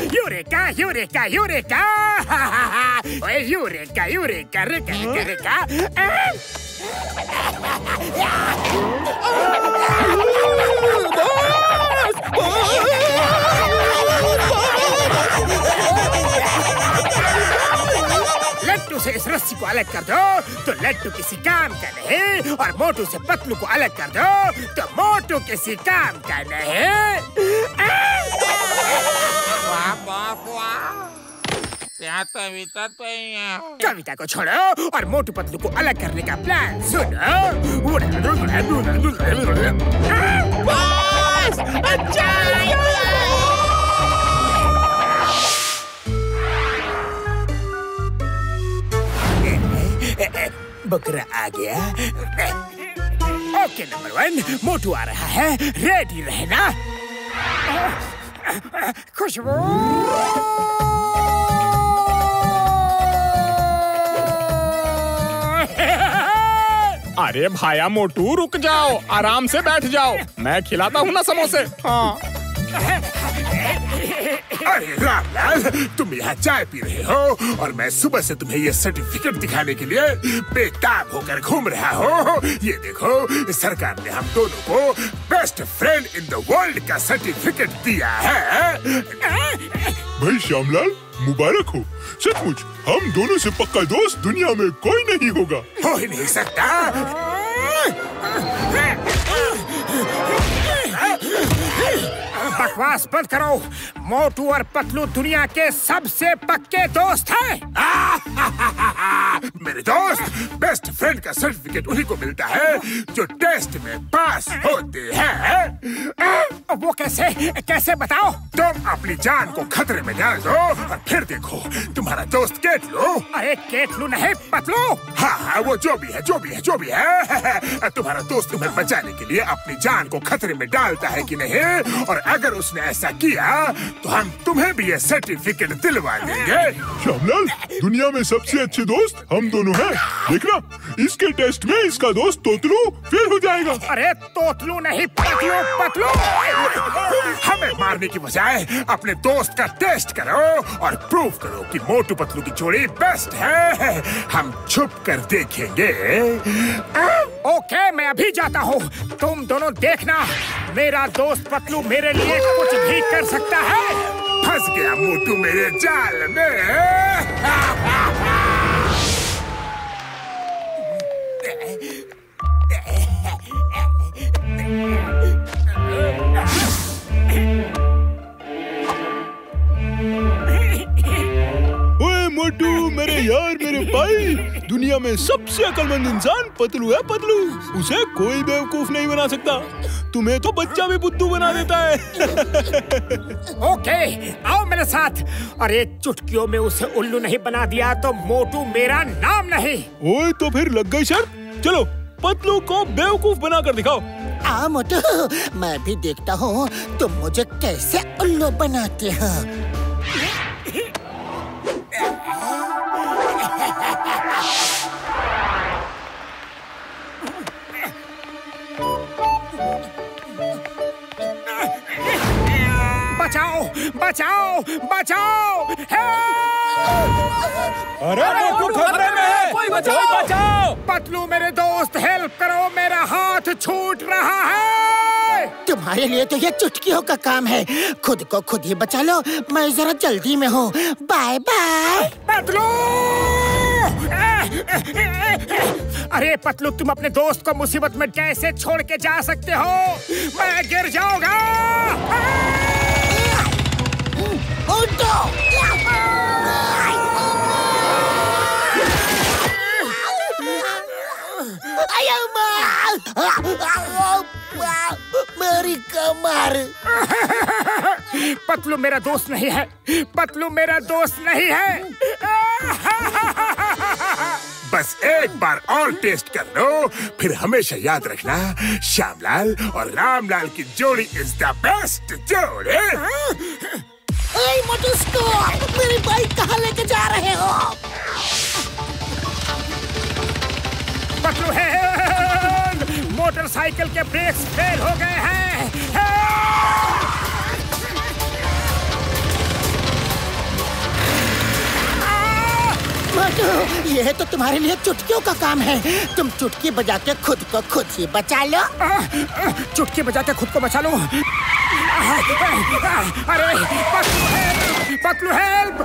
Eureka ओए eureka eureka रेका रेका रेका लट्टू से इस रस्सी को अलग कर दो तो लट्टू किसी काम का नहीं, और मोटू से पतलू को अलग कर दो तो मोटू किसी काम का नहीं। तो ही है कविता को छोड़ो और मोटू पतलू को अलग करने का प्लान सुनो। बकरा आ गया। ओके नंबर वन मोटू आ रहा है। रेडी रहना। खुशबू अरे भाया मोटू, रुक जाओ। आराम से बैठ जाओ। मैं खिलाता हूँ ना समोसे। हाँ। अरे रामलाल तुम यहाँ चाय पी रहे हो और मैं सुबह से तुम्हें ये सर्टिफिकेट दिखाने के लिए बेताब होकर घूम रहा हो। ये देखो सरकार ने हम दोनों को best friend in the world का सर्टिफिकेट दिया है। भाई श्यामलाल मुबारक हो। सचमुच हम दोनों से पक्का दोस्त दुनिया में कोई नहीं होगा। हो ही नहीं सकता। बकवास बंद करो मोटू और पतलू दुनिया के सबसे पक्के दोस्त हैं। मेरे दोस्त बेस्ट फ्रेंड का सर्टिफिकेट उन्हीं को मिलता है जो टेस्ट में पास होते हैं। वो कैसे कैसे बताओ? तुम अपनी जान को खतरे में डाल दो और फिर देखो तुम्हारा दोस्त केटलू। अरे केटलू नहीं पतलू। हाँ हाँ वो जो भी है जो भी है जो भी है। तुम्हारा दोस्त तुम्हें बचाने के लिए अपनी जान को खतरे में डालता है कि नहीं? और अगर उसने ऐसा किया तो हम तुम्हें भी ये सर्टिफिकेट दिलवा देंगे। श्यामलाल दुनिया में सबसे अच्छे दोस्त हम दोनों हैं। देखना, इसके टेस्ट में इसका दोस्त तोतलू फेल हो जाएगा। अरे, तोतलू नहीं, पतलू पतलू। हमें मारने की बजाय अपने दोस्त का टेस्ट करो और प्रूव करो कि मोटू पतलू की जोड़ी बेस्ट है। हम छुप कर देखेंगे। ओके, मैं अभी जाता हूँ। तुम दोनों देखना, मेरा दोस्त पतलू मेरे लिए कुछ भी कर सकता है। फंस गया मोटू मेरे जाल ओए यार मेरे भाई दुनिया में सबसे अकलमंद इंसान पतलू है पतलू। उसे कोई बेवकूफ़ नहीं बना सकता। तुम्हें तो बच्चा भी बुद्धू बना देता है। ओके आओ मेरे साथ। अरे चुटकियों में उसे उल्लू नहीं बना दिया तो मोटू मेरा नाम नहीं। ओए तो फिर लग गई शर्त चलो पतलू को बेवकूफ़ बनाकर दिखाओ। आ मोटू मैं भी देखता हूँ तुम मुझे कैसे उल्लू बनाते हो? बचाओ बचाओ बचाओ। अरे खतरे में है। कोई बचाओ। बचाओ। पतलू मेरे दोस्त हेल्प करो मेरा हाथ छूट रहा है। तुम्हारे लिए तो ये चुटकियों का काम है। खुद को खुद ही बचा लो मैं जरा जल्दी में हूँ। बाय बाय पतलू अरे पतलू तुम अपने दोस्त को मुसीबत में कैसे छोड़ के जा सकते हो। मैं गिर जाऊँगा। मेरी कमर। पतलू मेरा दोस्त नहीं है। पतलू मेरा दोस्त नहीं है। बस एक बार और टेस्ट कर लो। फिर हमेशा याद रखना श्यामलाल और रामलाल की जोड़ी इज़ द बेस्ट जोड़ी। मेरी बाइक कहाँ लेके जा रहे हो? मोटरसाइकिल के ब्रेक्स फेल हो गए हैं। ये तो तुम्हारे लिए चुटकियों का काम है। तुम चुटकी बजा के खुद को खुद ही बचा लो। चुटकी बजा के खुद को बचा लो। अरे, पतलू हेल्प पतलू हेल्प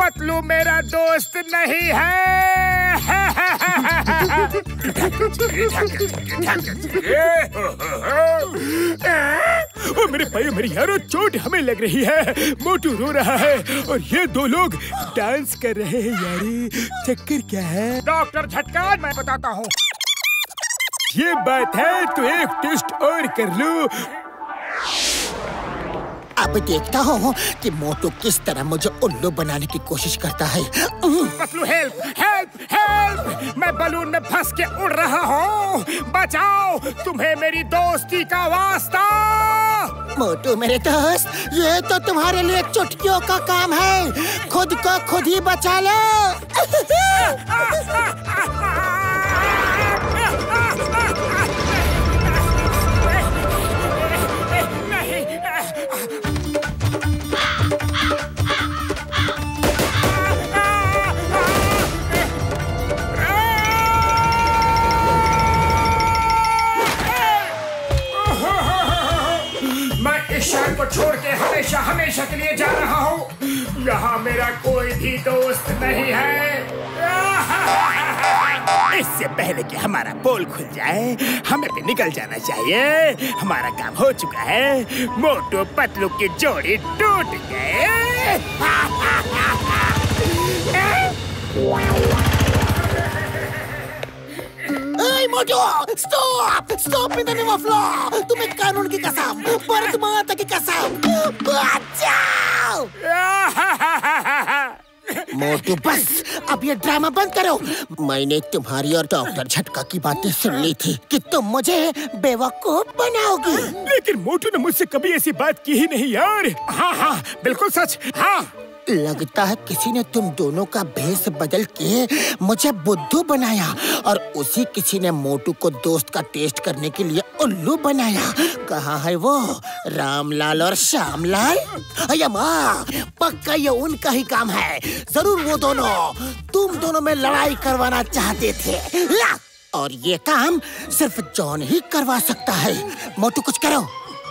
पतलू मेरा दोस्त नहीं है। ओ मेरे भाई मेरी यारो चोट हमें लग रही है। मोटू रो रहा है और ये दो लोग डांस कर रहे हैं यारी। चक्कर क्या है? डॉक्टर झटकार मैं बताता हूँ। ये बात है तो एक टेस्ट और कर लो। अब देखता हूँ कि मोटू किस तरह मुझे उल्लू बनाने की कोशिश करता है। Patlu help help help! मैं बलून में फंस के उड़ रहा हूँ। बचाओ तुम्हें मेरी दोस्ती का वास्ता! मोटू मेरे दोस्त ये तो तुम्हारे लिए चुटकियों का काम है। खुद को खुद ही बचा लो। दोस्त नहीं है। इससे पहले कि हमारा पोल खुल जाए हमें भी निकल जाना चाहिए। हमारा काम हो चुका है। मोटू पतलू की जोड़ी टूट गए। Motu stop stop in the name of law तुम्हें कानून की कसम भारत माता की कसम बचाओ मोटू बस। अब ये ड्रामा बंद करो। मैंने तुम्हारी और डॉक्टर झटका की बातें सुन ली थी कि तुम मुझे बेवकूफ़ बनाओगी। लेकिन मोटू ने मुझसे कभी ऐसी बात की ही नहीं यार। हाँ हाँ बिल्कुल सच। हाँ। लगता है किसी ने तुम दोनों का भेष बदल के मुझे बुद्धू बनाया और उसी किसी ने मोटू को दोस्त का टेस्ट करने के लिए उल्लू बनाया। कहाँ है वो? रामलाल और श्यामलाल? पक्का ये उनका ही काम है। ज़रूर वो दोनों। तुम दोनों में लड़ाई करवाना चाहते थे! और ये काम सिर्फ़ जॉन ही करवा सकता है। मोटू कुछ करो।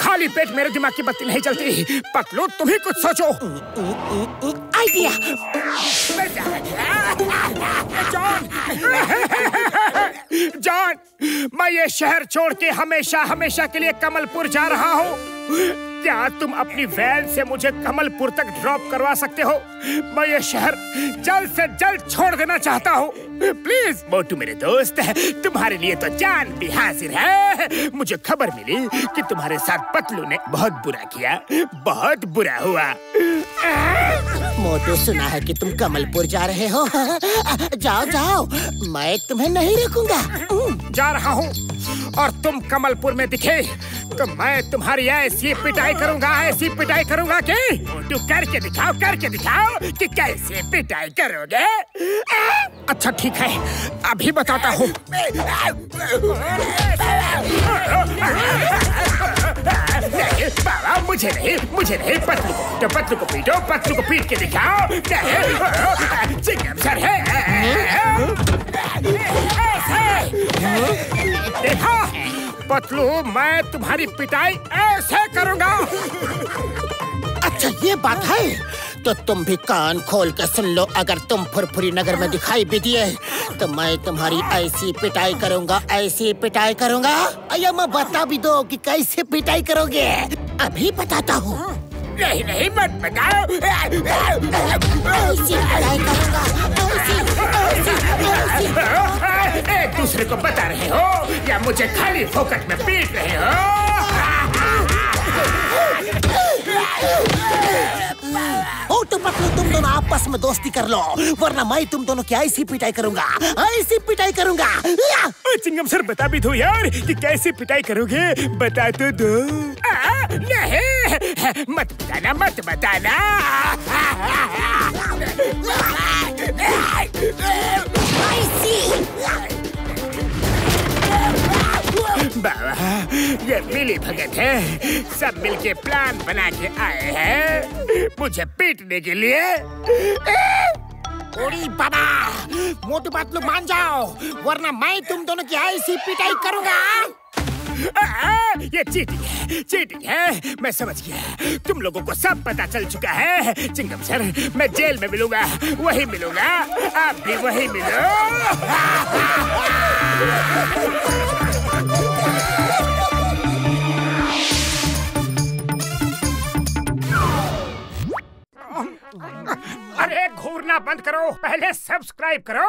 खाली पेट मेरे दिमाग की बत्ती नहीं चलती। पतलू तुम ही कुछ सोचो। आइडिया जॉन जॉन मैं ये शहर छोड़ के हमेशा हमेशा के लिए कमलपुर जा रहा हूँ। क्या तुम अपनी वैन से मुझे कमलपुर तक ड्रॉप करवा सकते हो? मैं ये शहर जल्द से जल्द छोड़ देना चाहता हूँ। प्लीज़ मोटू मेरे दोस्त, तुम्हारे लिए तो जान भी हाजिर है। मुझे खबर मिली कि तुम्हारे साथ पतलू ने बहुत बुरा किया, बहुत बुरा हुआ। मोटू, सुना है कि तुम कमलपुर जा रहे हो। जाओ जाओ, मैं तुम्हें नहीं रखूँगा जा रहा हूँ, और तुम कमलपुर में दिखे तो मैं तुम्हारी ऐसी पिटाई करूँगा, ऐसी पिटाई करूँगा कि मोटू करके दिखाओ करके दिखाओ कि कैसे पिटाई करोगे। अच्छा ठीक है, अभी बताता हूँ। नहीं मुझे नहीं मुझे नहीं पतलू को पीटो पतलू को पीटो पतलू को पीट के दिखाओ। सर है। देखा, पतलू, मैं तुम्हारी पिटाई ऐसे करूँगा। अच्छा ये बात है? तो तुम भी कान खोल के सुन लो, अगर तुम फुरफुरी नगर में दिखाई भी दिए तो मैं तुम्हारी ऐसी पिटाई करूँगा, ऐसी पिटाई करूँगा। अया मैं बता भी दो कि कैसे पिटाई करोगे? अभी बताता हूँ। नहीं नहीं मत बताओ। एक दूसरे को बता रहे हो या मुझे खाली फोकट में पीट रहे हो? ओ तुम पतलू तुम दोनों आपस में दोस्ती कर लो वरना मैं तुम दोनों की ऐसी पिटाई करूँगा ऐसी पिटाई करूँगा। ओ, चिंगम सर बता भी दो यार कि कैसे पिटाई करोगे बता तो दो। आ, नहीं मत बताना मत बताना। बाबा। ये मिली भगत है। सब मिलके प्लान बना के आए हैं। मुझे पीटने के लिए। ओरी बाबा मोटू पतलू मान जाओ वरना मैं तुम दोनों की ऐसी पिटाई करूँगा। आ, आ, ये चीटिंग है चीटिंग है। मैं समझ गया। तुम लोगों को सब पता चल चुका है। चिंगम सर मैं जेल में मिलूँगा। वही मिलूँगा। आप भी वही मिलो। अरे घूरना बंद करो पहले सब्सक्राइब करो।